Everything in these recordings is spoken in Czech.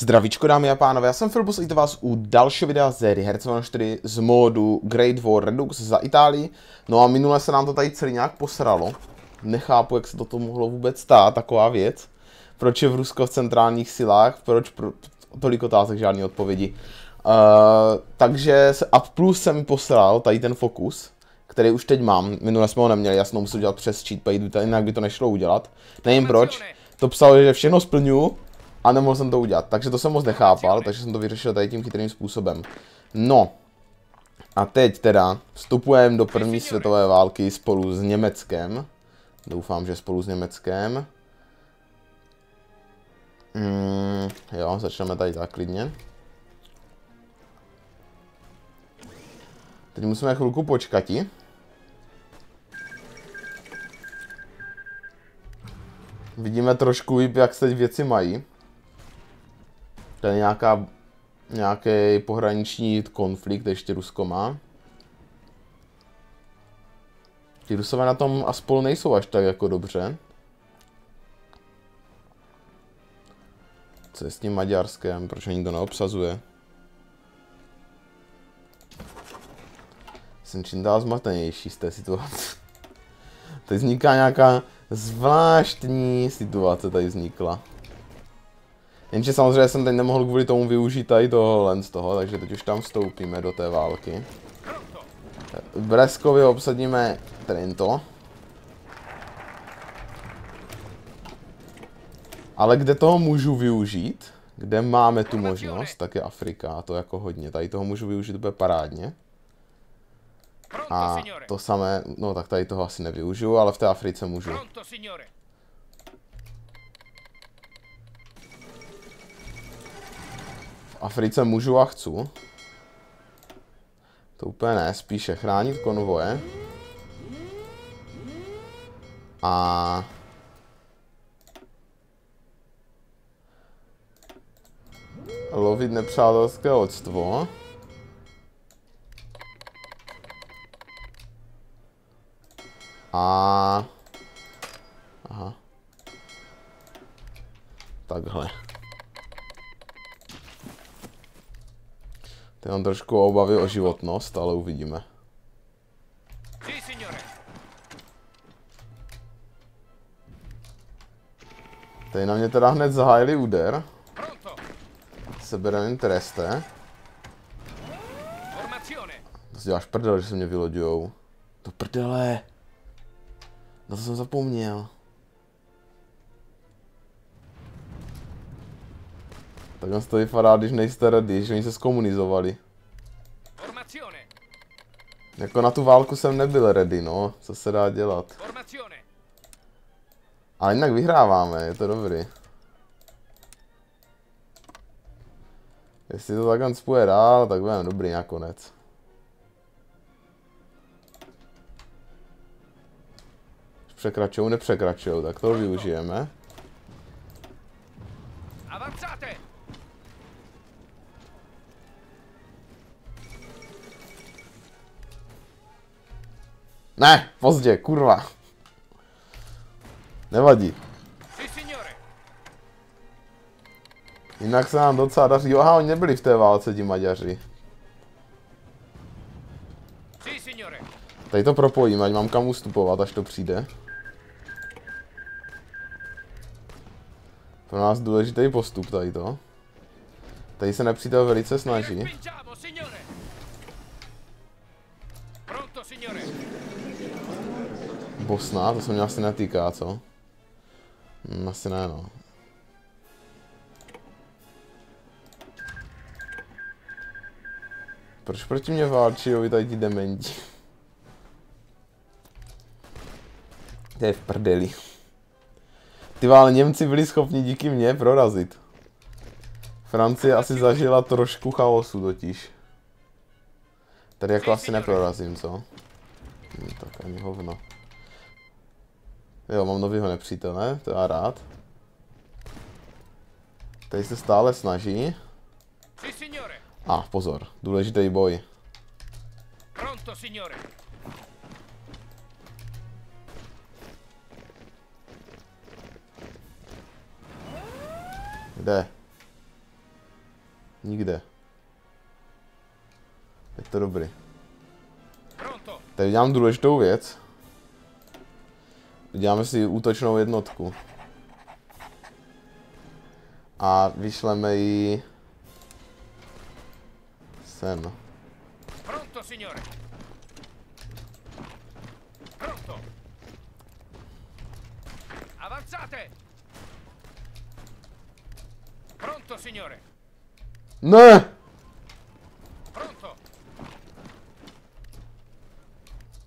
Zdravíčko dámy a pánové, já jsem Filbus, a vás u dalšího videa z série Hearthstone 4 z módu Great War Redux za Itálii. No a minule se nám to tady celý nějak posralo. Nechápu, jak se to mohlo vůbec stát, taková věc. Proč je v Rusko v centrálních silách, proč pro, tolik otázek, žádné odpovědi. Uh, takže se, a plus jsem posral tady ten fokus, který už teď mám. Minule jsme ho neměli, já jsem ho musel dělat přes cheat jinak by to nešlo udělat. Nevím proč. To psalo, že všechno splňuju, a nemohl jsem to udělat. Takže to jsem moc nechápal, takže jsem to vyřešil tady tím chytrým způsobem. No, a teď teda vstupujeme do první světové války spolu s Německem. Doufám, že spolu s Německem. Mm, jo, začneme tady tak klidně. Teď musíme chvilku počkati. Vidíme trošku, jak se teď věci mají. Je nějaká, nějaký pohraniční konflikt, ještě Rusko má. Ti Rusové na tom a spolu nejsou až tak jako dobře. Co je s tím Maďarskem? Proč oni to neobsazuje? Jsem čím dál zmatenější z té situace. Tady vzniká nějaká zvláštní situace tady vznikla. Jenže samozřejmě jsem teď nemohl kvůli tomu využít tady tohle z toho, takže teď už tam vstoupíme do té války. V Breskově obsadíme Trento. Ale kde toho můžu využít, kde máme tu možnost, tak je Afrika, to jako hodně. Tady toho můžu využít úplně parádně. A to samé, no tak tady toho asi nevyužiju, ale v té Africe můžu. Africe můžu a chci. To úplně ne, spíše chránit konvoje. A... Lovit nepřátelské odstvo. A... Aha. Takhle. Teď mám trošku obavy o životnost, ale uvidíme. Tady na mě teda hned zahájili úder. Sebereme Intereste. To si děláš prdele, že se mě vyloďujou. To prdele. Na to jsem zapomněl. Tak on to vypadá, když nejste ready, že oni se zkomunizovali. Jako na tu válku jsem nebyl ready, no. Co se dá dělat? Ale jinak vyhráváme, je to dobrý. Jestli to takhle spůjde dál, tak budeme dobrý nakonec. Překračují, nepřekračují, tak to využijeme. Ne, pozdě, kurva. Nevadí. Jinak se nám docela daří. Aha, oni nebyli v té válce, ti Maďaři. Tady to propojím, ať mám kam ustupovat, až to přijde. Pro nás důležitý postup tady to. Tady se nepřítel velice snaží. Bosna, to se mě asi netýká, co? Hm, asi ne, no. Proč proti mě válčí, jo, tady ti dementi? To je v prdeli. Ty ale Němci byli schopni díky mně prorazit. Francie asi zažila trošku chaosu totiž. Tady jako asi neprorazím, co? Hm, tak ani hovno. Jo, mám novýho nepřítele, to já rád. Tady se stále snaží. A, ah, pozor, důležitý boj. Pronto, signore. Kde? Nikde. Je to dobrý. Pronto. Tady dělám důležitou věc. Děláme si útočnou jednotku. A vyšleme ji sem. Pronto, signore. Pronto. Avanzate. Pronto, signore. Ne! Pronto.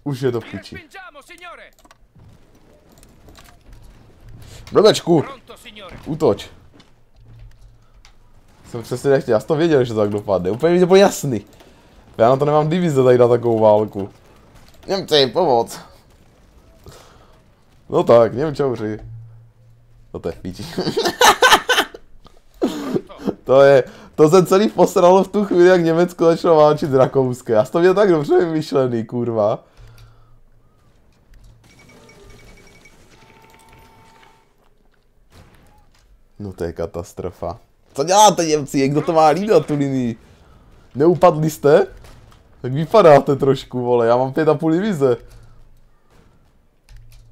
Už je to v piči. Blbečku, útoč. Jsem přesně nechtěl, já jsem to věděl, že to tak dopadne. Úplně mi to bylo jasný. Já na to nemám divize tady na takovou válku. Němci, pomoc. No tak, Němčouři. No to je píči. to je, to se celý posralo v tu chvíli, jak Německo začalo válčit s Rakouskem. Já jsem to měl tak dobře vymyšlený, kurva. No to je katastrofa. Co děláte Němci, jak kdo to má na tu linii? Neupadli jste? Tak vypadáte trošku, vole, já mám pět a půl divize.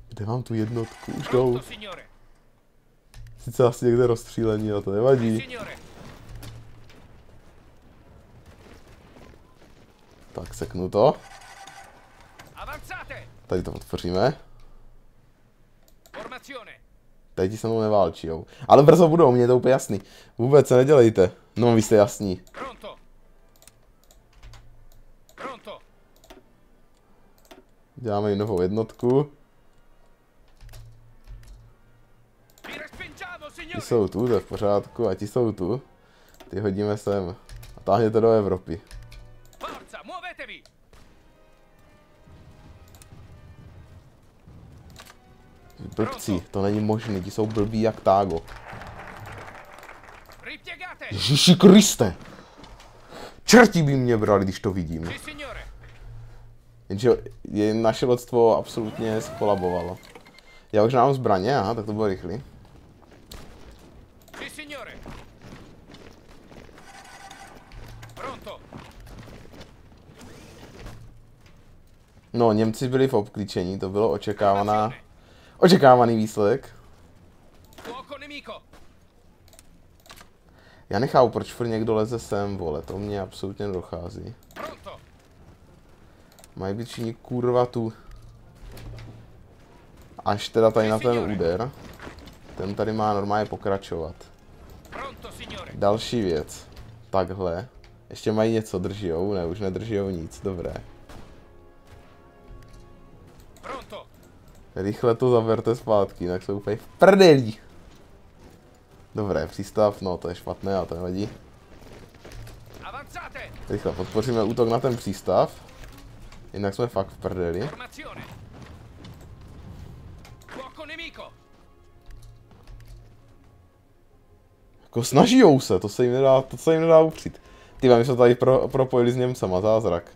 Kde mám tu jednotku? Už jdou. Sice asi někde rozstřílení, ale to nevadí. Tak seknu to. Tady to podpoříme. Formazione. Tady ti se mnou neválčí, jo. Ale brzo budou, mě je to úplně jasný. Vůbec se nedělejte. No, vy jste jasní. Děláme i novou jednotku. Ti jsou tu, to je v pořádku, a ti jsou tu. Ty hodíme sem. A táhněte do Evropy. Blbci, to není možný, ti jsou blbí jak tágo. Ježiši Kriste! Čerti by mě brali, když to vidím. Jenže je naše lodstvo absolutně skolabovalo. Já už mám zbraně, aha, tak to bylo rychlý. No, Němci byli v obklíčení, to bylo očekávaná, očekávaný výsledek. Já nechápu, proč furt někdo leze sem, vole, to mě absolutně. Pronto. Mají být všichni kurva tu. Až teda tady na ten úder. Ten tady má normálně pokračovat. Další věc. Takhle. Ještě mají něco, držijou? Ne, už nedržijou nic, dobré. Rychle to zaverte zpátky, jinak jsou úplně v prdelí. Dobré, přístav, no to je špatné, a to nevadí. Rychle podpoříme útok na ten přístav. Jinak jsme fakt v prdeli. Jako snažijou se, to se jim nedá, to se jim nedá upřít. Ty my jsme tady pro, propojili s Němcema, zázrak.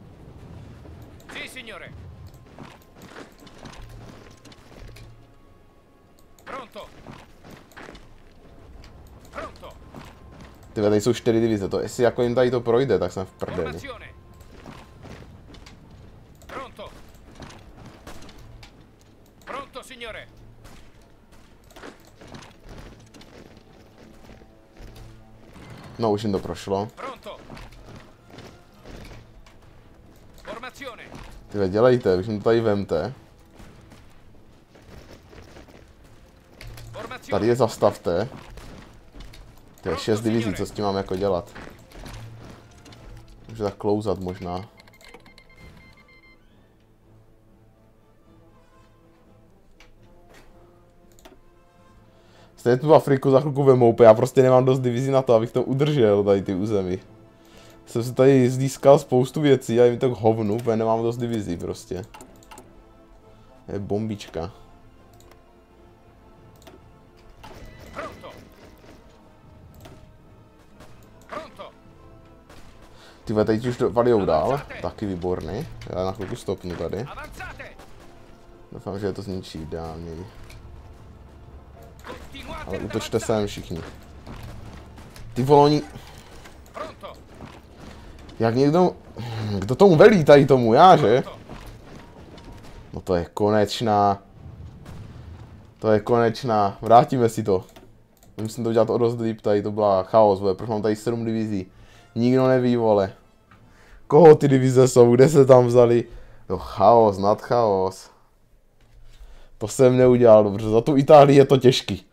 Ty tady jsou čtyři divize, to jestli jako jim tady to projde, tak jsme v prdeli. Pronto. Pronto, signore. No už jim to prošlo. Pronto. Formazione. Ty dělejte, už jim to tady vemte. Tady je zastavte. To je šest divizí, co s tím mám jako dělat. Můžu tak klouzat možná. Stejně tu Afriku za chvilku vemou, já prostě nemám dost divizí na to, abych to udržel, tady ty území. Jsem si tady získal spoustu věcí a je mi to k hovnu, protože nemám dost divizí prostě. Je bombička. Ty vole, teď už valijou dál, taky výborný. Já na chvilku stopnu tady. Doufám, že je to zničí ideálněji. Ale avanzare. sem všichni. Ty vole, oni... Pronto. Jak někdo... Kdo tomu velí tady tomu, já, že? No to je konečná. To je konečná. Vrátíme si to. Musím to dělat o dost tady to byla chaos, vole. proč mám tady 7 divizí. Nikdo neví, vole. Koho ty divize jsou, kde se tam vzali. No chaos, nad chaos. To jsem neudělal dobře, za tu Itálii je to těžký.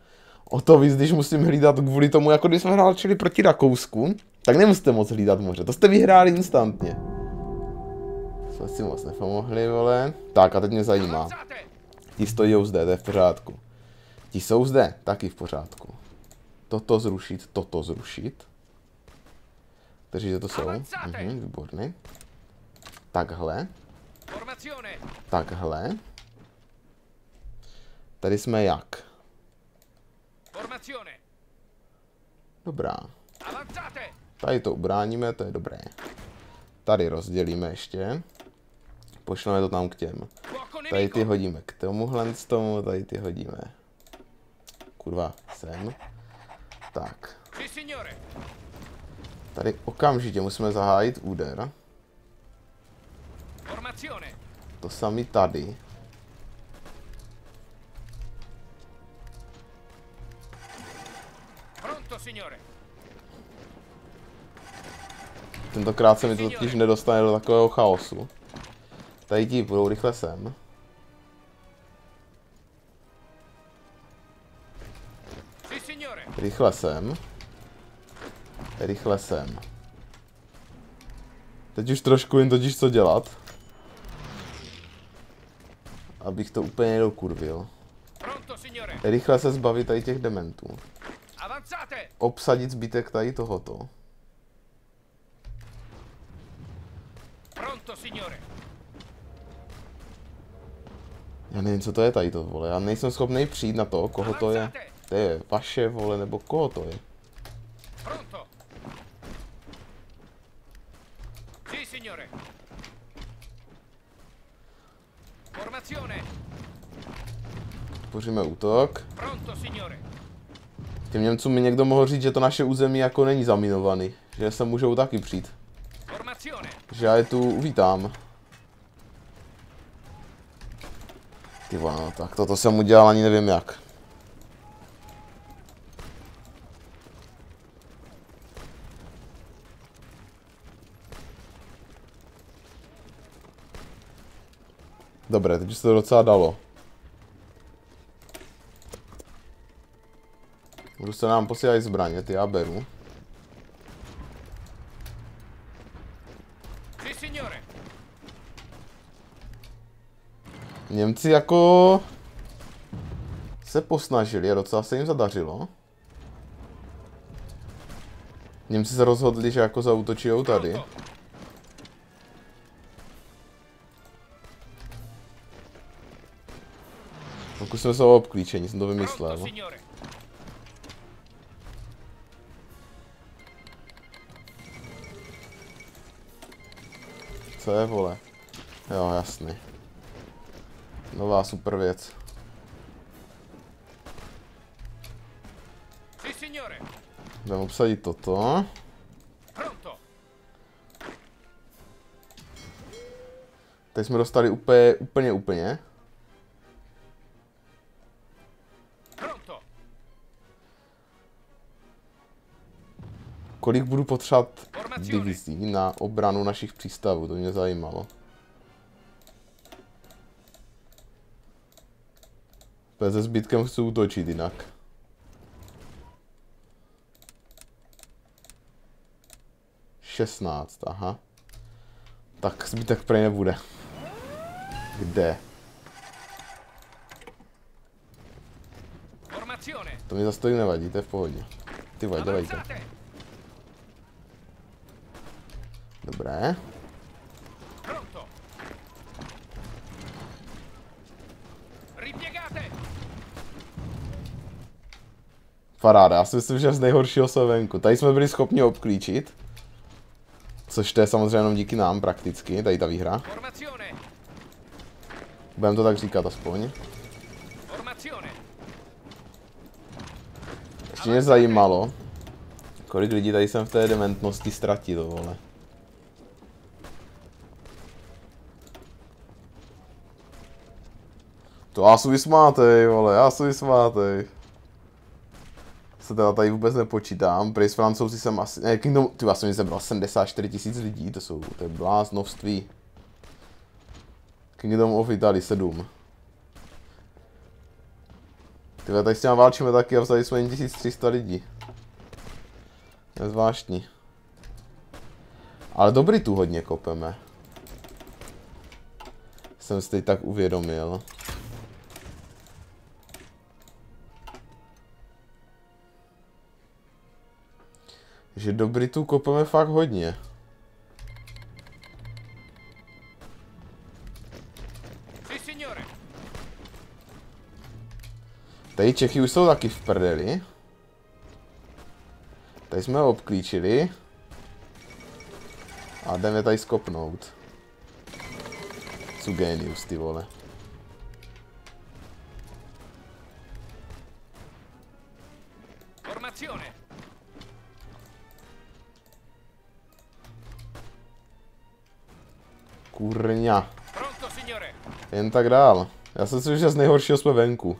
O to víc, když musím hlídat kvůli tomu, jako když jsme hráli proti Rakousku, tak nemusíte moc hlídat moře, to jste vyhráli instantně. Jsme si moc nepomohli, vole. Tak a teď mě zajímá. Ti stojí zde, to je v pořádku. Ti jsou zde, taky v pořádku. Toto zrušit, toto zrušit. Takže to jsou. Mhm, výborný. Takhle, takhle. Tady jsme jak? Dobrá. Tady to ubráníme, to je dobré. Tady rozdělíme ještě. Pošleme to tam k těm. Tady ty hodíme k tomuhle z tomu, tady ty hodíme. Kurva, sem. Tak. Tady okamžitě musíme zahájit úder. To samý tady. Tentokrát se mi to totiž nedostane do takového chaosu. Tady ti budou rychle sem. Rychle sem. Rychle sem. Teď už trošku jim totiž co dělat. Abych to úplně nedokurvil. Rychle se zbavit tady těch dementů. Obsadit zbytek tady tohoto. Já nevím, co to je tady to, vole. Já nejsem schopný přijít na to, koho to je. To je vaše, vole, nebo koho to je. Poříme útok. Těm Němcům mi někdo mohl říct, že to naše území jako není zaminovaný. Že se můžou taky přijít. Že já je tu uvítám. Ty no, tak toto jsem udělal ani nevím jak. Dobré, teď se to docela dalo. Budu se nám posílat zbraně, ty já beru. Němci jako se posnažili a docela se jim zadařilo. Němci se rozhodli, že jako zautočijou tady. Pokusíme se o obklíčení, jsem to vymyslel. Co je, vole? Jo, jasný. Nová super věc. Jdeme obsadit toto. Pronto. Teď jsme dostali úplně, úplně, úplně. Pronto. Kolik budu potřebovat divizí na obranu našich přístavů, to mě zajímalo. To se zbytkem chci útočit jinak. Šestnáct, aha. Tak zbytek prej nebude. Kde? To mi zase tolik nevadí, to je v pohodě. Ty vole, dělejte. Avanzate. Dobré. Paráda, já si myslím, že z nejhoršího se venku. Tady jsme byli schopni obklíčit. Což to je samozřejmě jenom díky nám prakticky, tady ta výhra. Budeme to tak říkat aspoň. Ještě mě zajímalo, kolik lidí tady jsem v té dementnosti ztratil, vole. To já jsem vysmátej, vole, já jsem vysmátej. Se teda tady vůbec nepočítám, prý s francouzi jsem asi, ne, Kingdom, ty já jsem sebral 74 tisíc lidí, to jsou, to je bláznovství. Kingdom of Italy 7. Ty tady s těma válčíme taky a vzali jsme jen 1300 lidí. To je zvláštní. Ale dobrý tu hodně kopeme. Jsem si teď tak uvědomil. Že dobrý tu kopeme fakt hodně. Tady Čechy už jsou taky v prdeli. Tady jsme ho obklíčili. A jdeme tady skopnout. Su genius, ty vole. Formazione. Kurňa. Jen tak dál. Já jsem si že z nejhoršího jsme venku.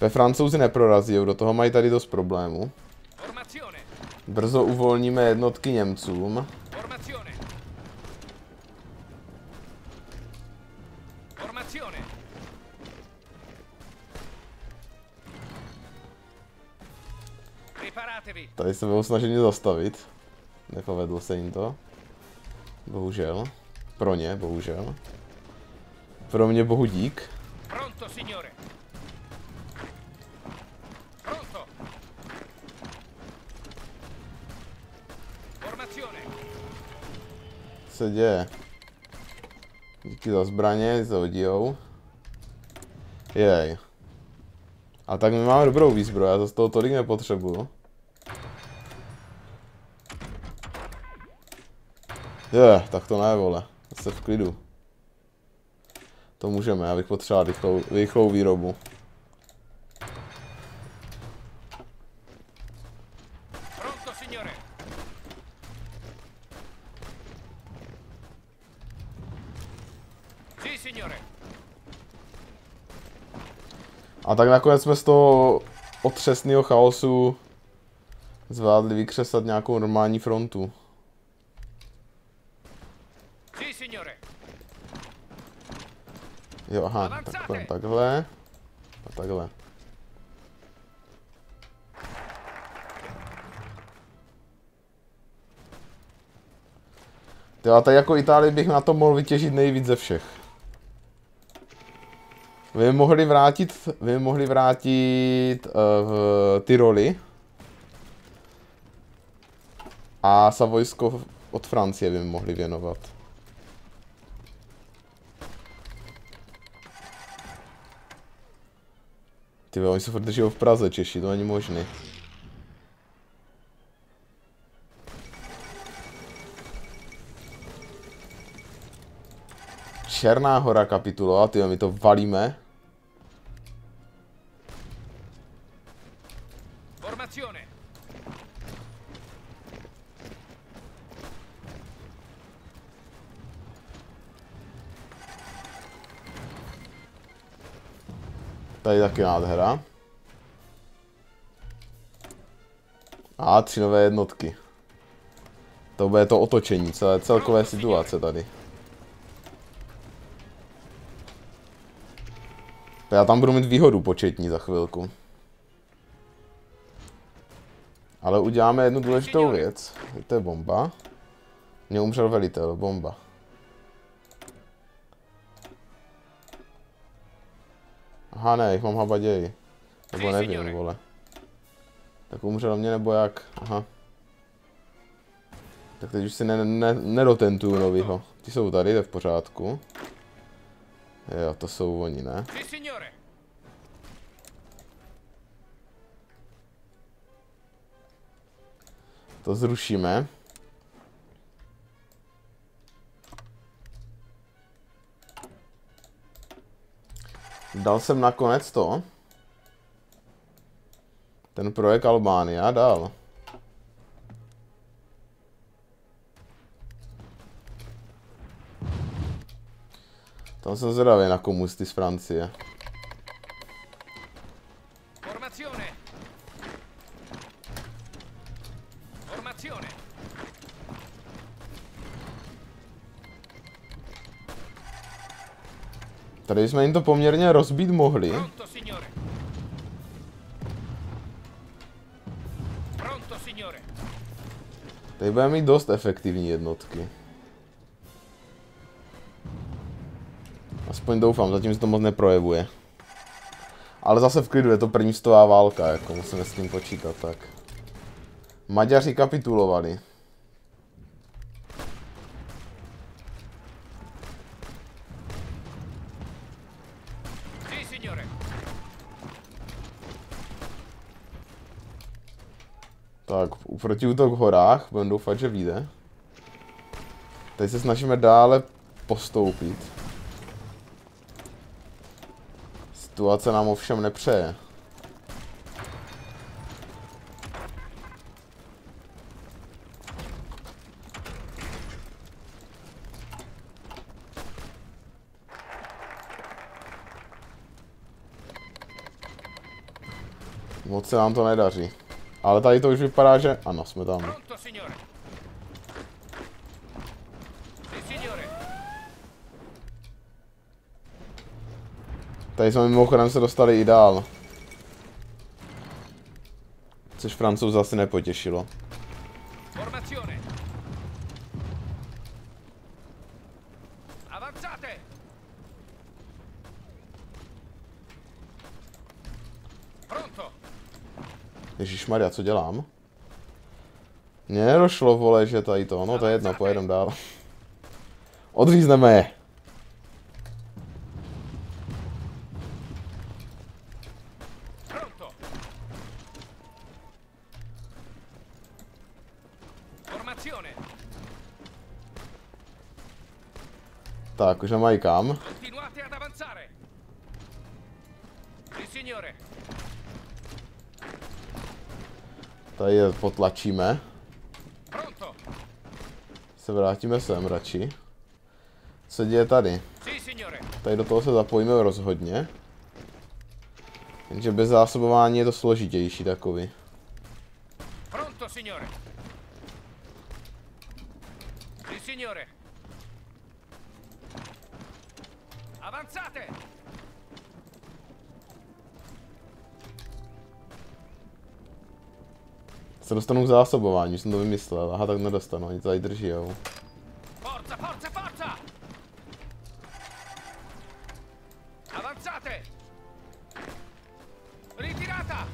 Ve francouzi neprorazí, do toho mají tady dost problémů. Brzo uvolníme jednotky Němcům. Tady se snažit mě zastavit. Nepovedlo se jim to. Bohužel. Pro ně, bohužel. Pro mě bohu dík. Pronto, signore. Pronto. Formazione. Co se děje? Díky za zbraně, za hodijou. Jej. A tak my máme dobrou výzbroj, já to z toho tolik nepotřebuju. Je, tak to ne, vole. Zase v klidu. To můžeme, já bych potřeboval rychlou, rychlou výrobu. A tak nakonec jsme z toho otřesného chaosu zvládli vykřesat nějakou normální frontu. Sì, signore. Jo, aha, takhle, takhle. A takhle. A tady jako Itálii bych na to mohl vytěžit nejvíc ze všech. Vy mohli vrátit, vy mohli vrátit uh, v Tyroli. A Savojsko od Francie by mohli věnovat. Ty oni se drží v Praze, Češi, to není možné. Černá hora kapitulovala, ty my to valíme. Tady taky nádhera. A tři nové jednotky. To bude to otočení, celé celkové situace tady. Já tam budu mít výhodu početní za chvilku. Ale uděláme jednu důležitou věc. To je bomba. Mně umřel velitel, bomba. Aha, ne, jich mám habaději. Nebo nevím, vole. Tak umřel mě nebo jak? Aha. Tak teď už si ne, ne, nedotentuju novýho. Ti jsou tady, to je v pořádku. Jo, to jsou oni, ne? To zrušíme. Dal jsem nakonec to. Ten projekt Albánia dal. Tam jsem zvědavý na komunisty z Francie. Tady jsme jim to poměrně rozbít mohli. Tady budeme mít dost efektivní jednotky. Aspoň doufám, zatím se to moc neprojevuje. Ale zase v klidu, je to první stová válka, jako musíme s tím počítat, tak. Maďaři kapitulovali. Tak, protiútok v horách, budeme doufat, že vyjde. Teď se snažíme dále postoupit. Situace nám ovšem nepřeje. Moc se nám to nedaří. Ale tady to už vypadá, že... Ano, jsme tam. Tady jsme mimochodem se dostali i dál. Což francouz asi nepotěšilo. Maria, co dělám? Mně nedošlo, vole, že tady to, no to je jedno, pojedem dál. Odřízneme je. Tak, už nemají kam. Tady je potlačíme. Se vrátíme sem radši. Co se děje tady? Tady do toho se zapojíme rozhodně. Jenže bez zásobování je to složitější takový. Pronto, signore. Sì, signore. Se dostanu k zásobování, jsem to vymyslel. Aha, tak nedostanu, oni to tady drží, jo. Forza, forza, forza! Avanzate! Ritirata!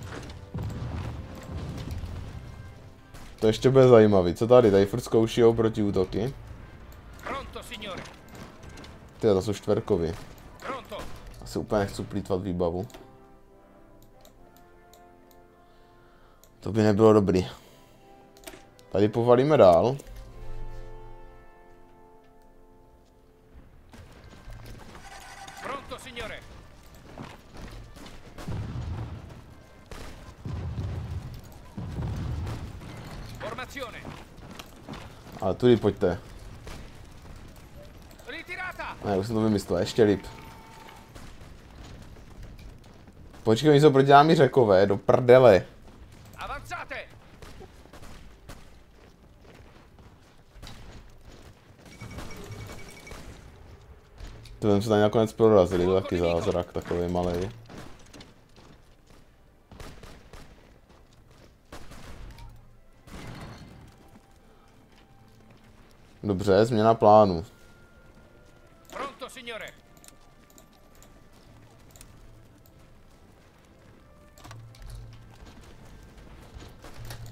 To ještě bude zajímavý. Co tady? Tady furt zkoušijou proti útoky. Pronto, signore. Ty, to jsou čtverkovy. Pronto. Asi úplně nechci plítvat výbavu. To by nebylo dobrý. Tady povalíme dál. Pronto, signore. Formazione. Ale tudy pojďte. Ne, už jsem to vymyslel, ještě líp. Počkej, oni jsou proti nám i řekové, do prdele. To jsme se tady nakonec prorazili, to taky zázrak, takový malý. Dobře, změna plánu. Pronto, signore.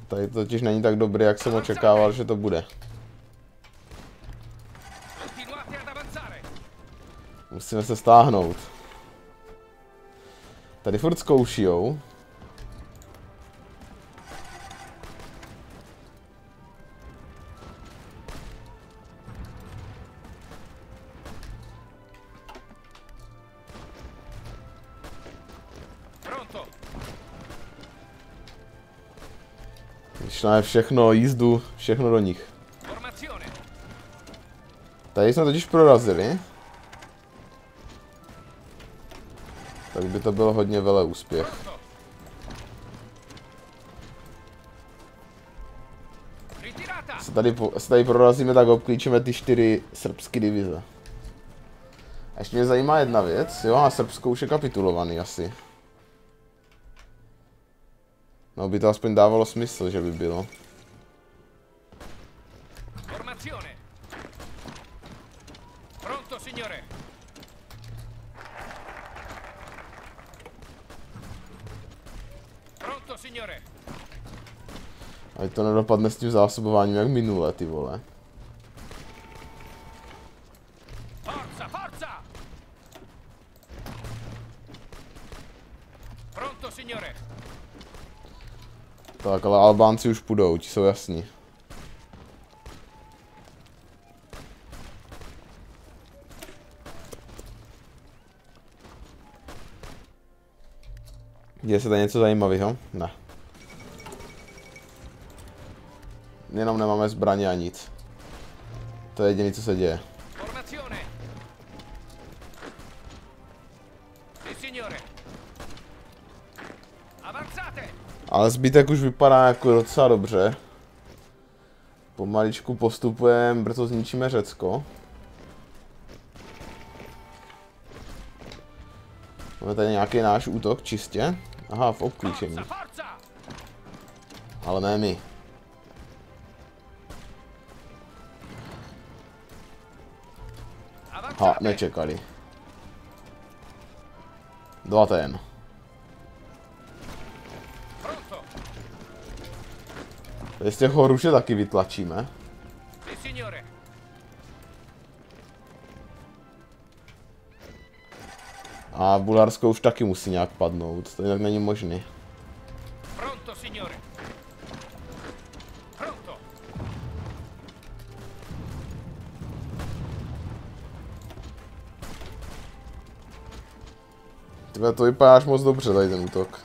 Tady to totiž není tak dobrý, jak jsem očekával, že to bude. Musíme se stáhnout. Tady furt zkoušijou. Vyšláme všechno, jízdu, všechno do nich. Tady jsme totiž prorazili. Tak by to byl hodně vele úspěch. Se tady, se tady prorazíme, tak obklíčíme ty čtyři srbské divize. A ještě mě zajímá jedna věc, jo, a Srbsko už je kapitulovaný asi. No by to aspoň dávalo smysl, že by bylo. Ať to nedopadne s tím zásobováním jak minule, ty vole. Forza, forza! Pronto, signore. Tak, ale Albánci už půjdou, ti jsou jasní. Děje se tady něco zajímavého? Ne. Jenom nemáme zbraně a nic. To je jediné, co se děje. Ale zbytek už vypadá jako docela dobře. Pomaličku postupujeme, brzo zničíme Řecko. Máme tady nějaký náš útok čistě. Aha, v obklíčení. Ale ne my. Nečekali. Aten. Pronto! Tady z těch hor už je taky vytlačíme. A Bulharsko už taky musí nějak padnout, to jinak není možný. Tyhle to vypadá až moc dobře tady ten útok.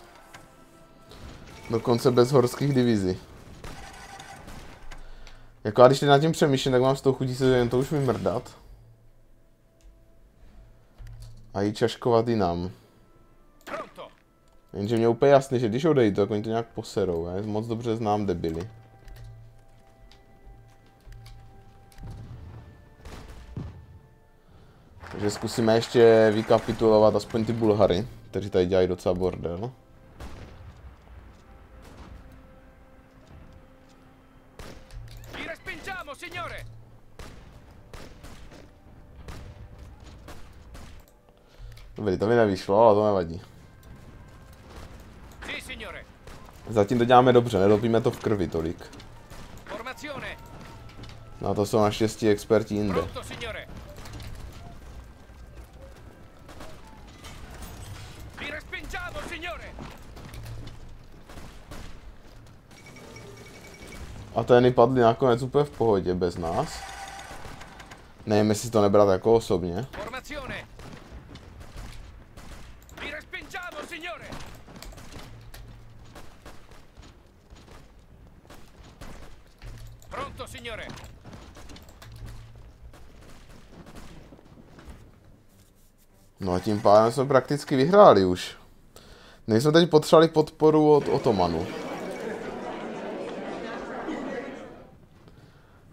Dokonce bez horských divizí. Jako a když teď nad tím přemýšlím, tak mám z toho chutí se jen to už vymrdat. A jít čaškovat. Pronto! Jenže mě úplně jasný, že když odejdu, tak oni to nějak poserou. Je moc dobře znám debily. Takže zkusíme ještě vykapitulovat aspoň ty Bulhary, kteří tady dělají docela bordel. Dobrý, to mi nevyšlo, ale to nevadí. Zatím to děláme dobře, nedopíme to v krvi tolik. Na to jsou naštěstí experti jinde. Pronto, Atény padly nakonec úplně v pohodě bez nás. Nevím, jestli to nebrat jako osobně. Pronto, signore. No a tím pádem jsme prakticky vyhráli už. My jsme teď potřebovali podporu od Otomanu.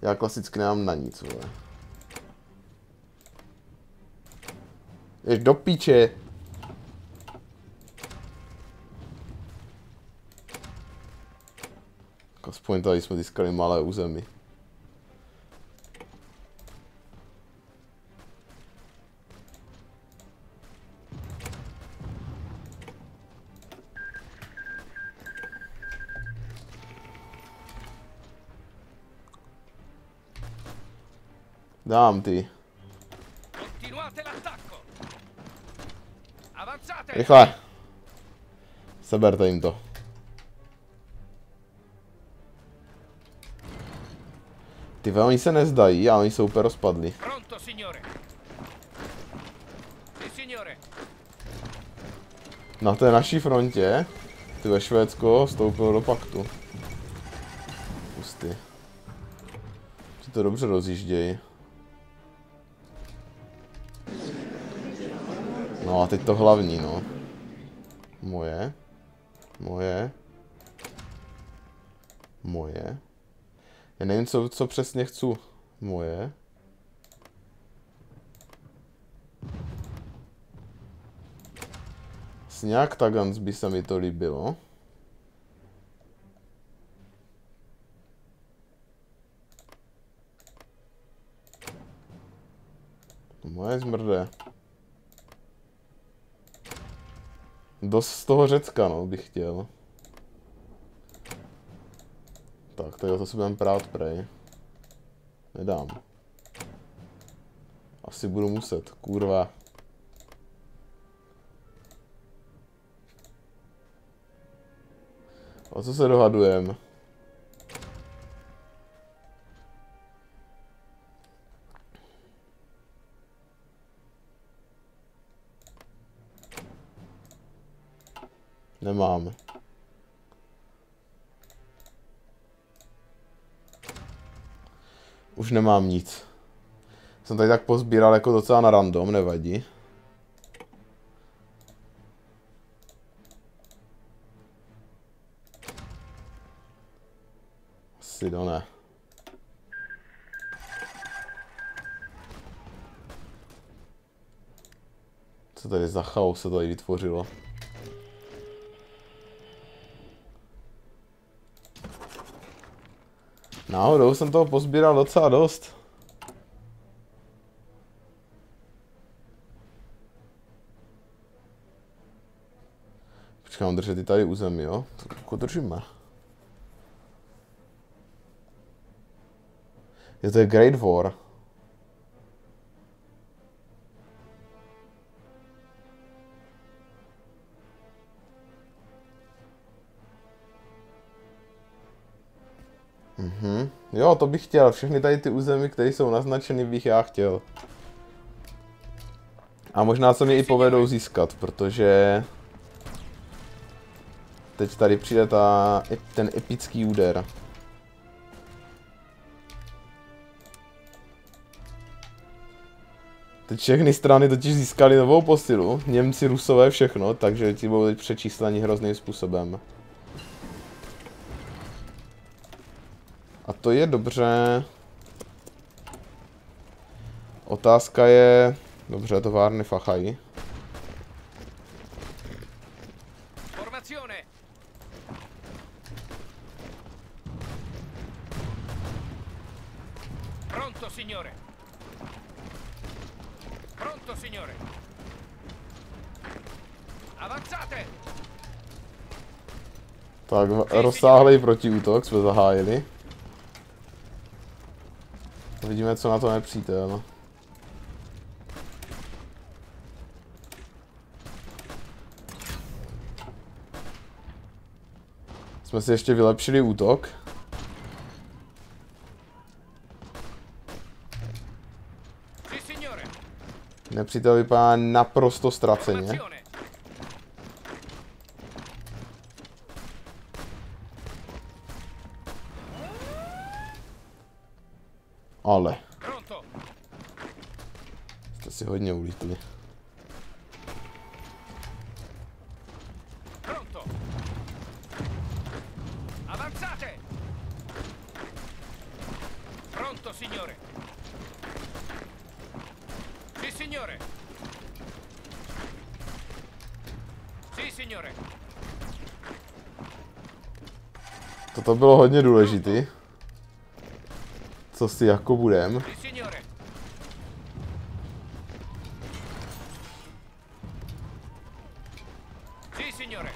Já klasicky nemám na nic, vole. Jež do píče. Aspoň tady jsme získali malé území. Dám ty. Rychle. Seberte jim to. Ty vole, oni se nezdají a oni jsou úplně rozpadli. Na té naší frontě, ty ve Švédsko vstoupilo do paktu. Pusty. Že to dobře rozjíždějí. No a teď to hlavní, no. Moje. Moje. Moje. Já nevím, co, co přesně chci. Moje. Nějak Tagans by se mi to líbilo. Moje zmrde. Dost z toho Řecka, no, bych chtěl. Tak, tak to si budem prát prej. Nedám. Asi budu muset, kurva. O co se dohadujeme? Nemám. Už nemám nic. Jsem tady tak pozbíral jako docela na random, nevadí. Asi to ne. Co tady za chaos se tady vytvořilo? Náhodou jsem toho pozbíral docela dost. Počkám držet i tady území, jo? Jako držíme. Je to je Great War. Jo, to bych chtěl. Všechny tady ty území, které jsou naznačeny, bych já chtěl. A možná se mi i povedou získat, protože... Teď tady přijde ta, ten epický úder. Teď všechny strany totiž získali novou posilu, Němci, Rusové, všechno, takže ti budou teď přečíslení hrozným způsobem. A to je dobře. Otázka je... Dobře, továrny fachají. Pronto, signore! Pronto, signore! Avanzate! Tak, rozsáhlej protiútok jsme zahájili. Vidíme, co na to nepřítel. Jsme si ještě vylepšili útok. Nepřítel vypadá naprosto ztraceně. Formazione! Ale, jste si hodně ulítli. Toto bylo hodně důležitý. Co si jako budem. Sì, signore! Sì, signore!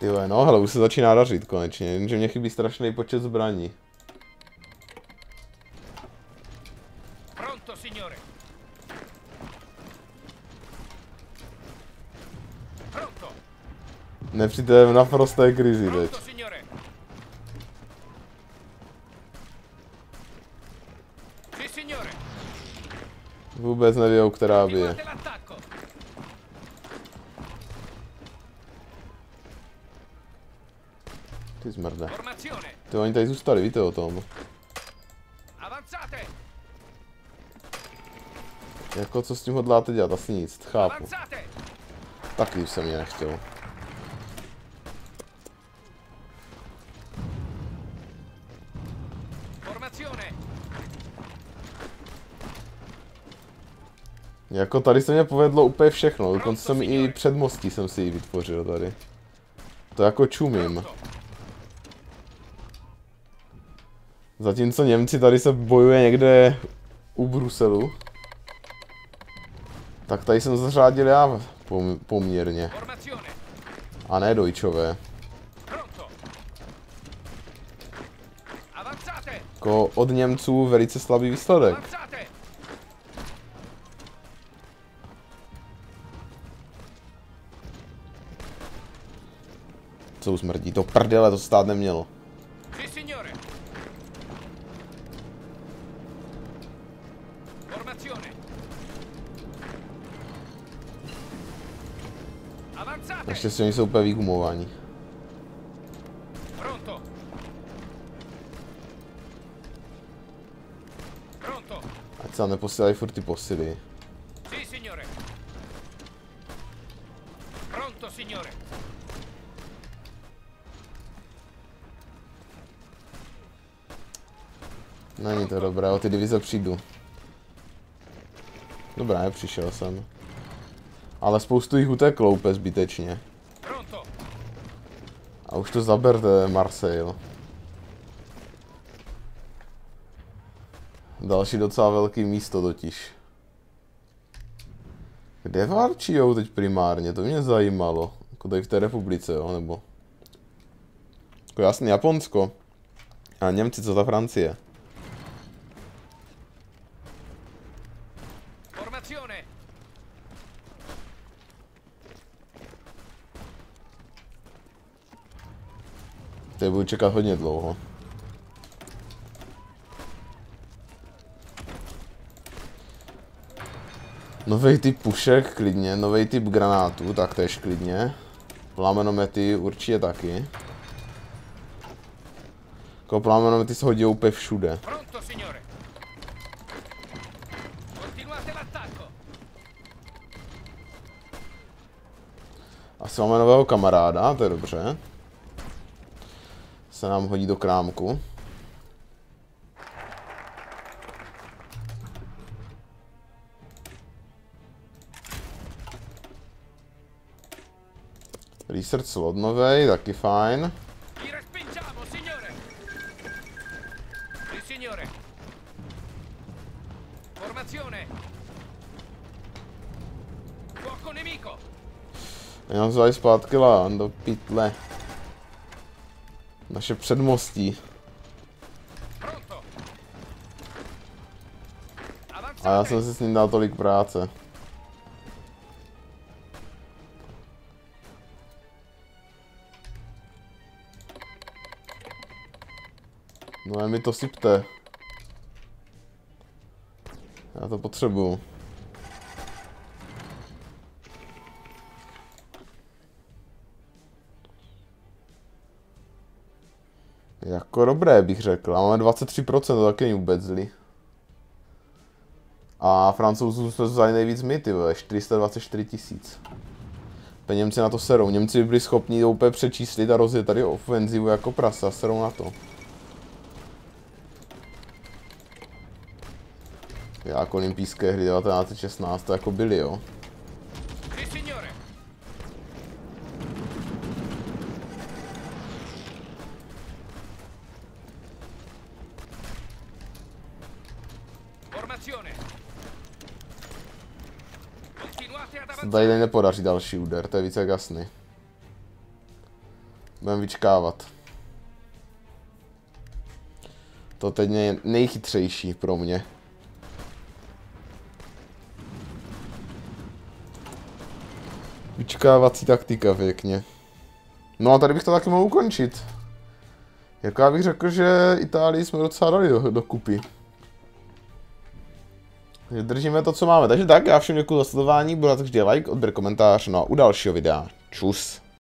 Ty vole, no, hele, už se začíná dařit konečně, jenže mě chybí strašný počet zbraní. Pronto, signore! Pronto! Nepřítel v naprosté krizi teď. Vůbec nevědou, která by je. Ty zmrde. Ty oni tady zůstali, víte o tom. Jako co s tím hodláte dělat? Asi nic, chápu. Taky už jsem je nechtěl. Jako tady se mě povedlo úplně všechno, dokonce jsem i předmostí jsem si ji vytvořil tady. To jako čumím. Zatímco Němci tady se bojuje někde u Bruselu. Tak tady jsem zařádil já pom- poměrně. A ne dojčové. Jako od Němců velice slabý výsledek. Co usmrdí, to prdele, to stát nemělo. Ještě si oni jsou úplně! Pronto! Ať se nám neposílají furt ty posily. Není to dobré, o ty divize přijdu. Dobrá, nepřišel jsem. Ale spoustu jich uteklo úplně zbytečně. A už to zaberte, Marseille. Další docela velký místo totiž. Kde varčijou teď primárně? To mě zajímalo. Jako tady v té republice, jo? Nebo... Jako jasně Japonsko. A Němci, co ta Francie? Formazione! Tady budu čekat hodně dlouho. Nový typ pušek, klidně. Nový typ granátů, taktéž klidně. Plamenomety určitě taky. Jako plamenomety se hodí úplně všude. Asi máme nového kamaráda, to je dobře. Se nám hodí do krámku. Research slot novej, taky fajn. Jenom vzali zpátky lán do pytle. Naše předmostí. A já jsem si s ním dal tolik práce. No a mi to sypte. Já to potřebuju. Jako dobré bych řekl. A máme 23%, to taky není vůbec zlý. A francouzů jsme vzali nejvíc my, ty vole, 424 tisíc. Němci na to serou. Němci by byli schopni to úplně přečíslit a rozjet tady ofenzivu jako prasa, serou na to. Jak olympijské hry 1916 to jako byly, jo. Tady nepodaří další úder, to je více jak jasný. Budeme vyčkávat. To teď je nejchytřejší pro mě. Vyčkávací taktika pěkně. No a tady bych to taky mohl ukončit. Jako já bych řekl, že Itálii jsme docela dali do, do kupy. Držíme to, co máme. Takže tak, já všem děkuji za sledování, budu rád, když like, odběr, komentář, no a u dalšího videa. Čus.